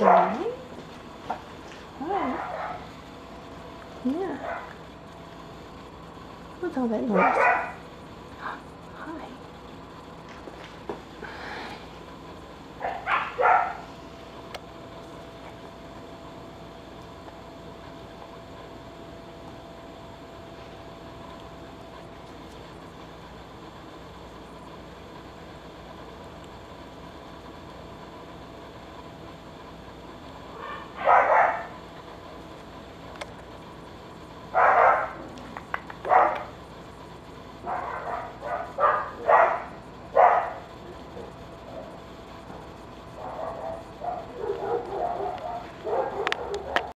right? Alright. Yeah. What's all that noise?